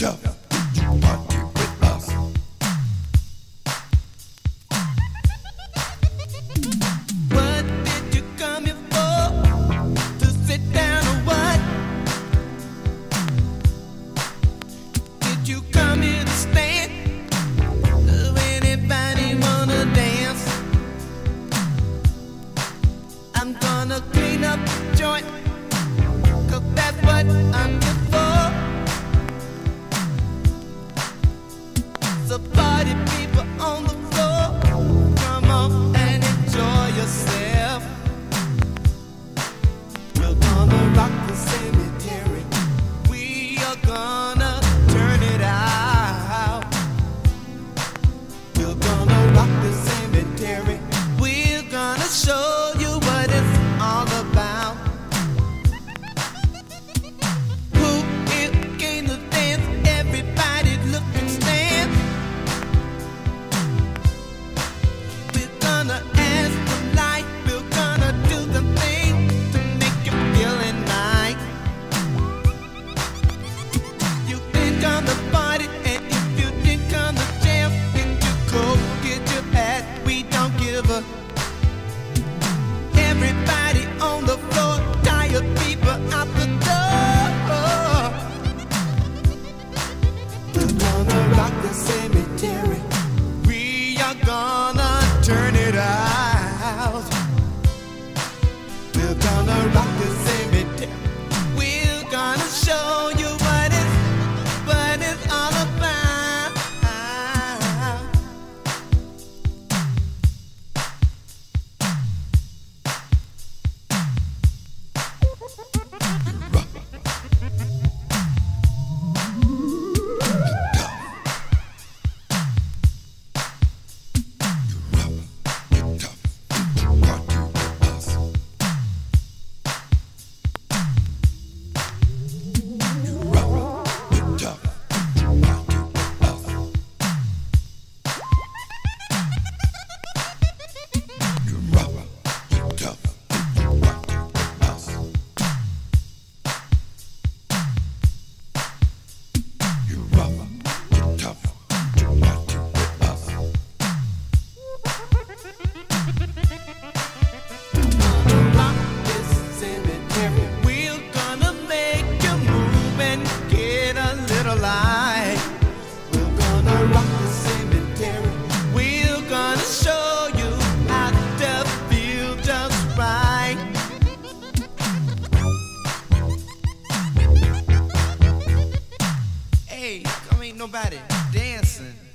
down. Show turn it out. ain't nobody dancing.